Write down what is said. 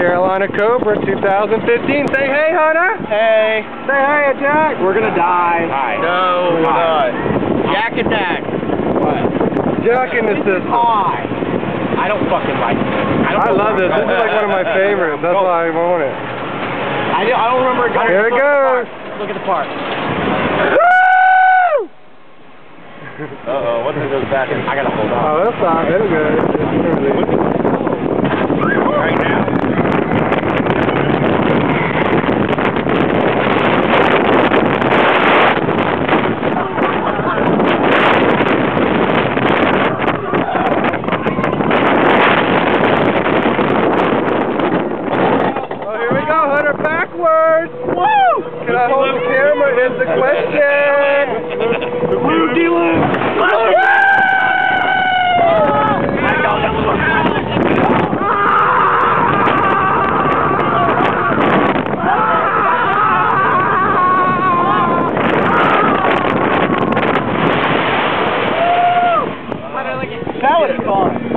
Carolina Cobra 2015. Say hey, Hunter. Hey. Say hey, Jack. We're gonna die. Hi. No, we're not. Jack attack. What? Jack in the system. Hi. I don't fucking like this. I, don't I love this. This is like one of my favorites. That's Go. why I want it. I, don't- I don't remember it going. Here it Look at the goes. Look at the park. Woo! Uh oh, what if it goes back in? I gotta hold on. Oh, that's not. That's good. backwards. Woo! Can I hold the camera is the question. Woo, Dylan! That was fun.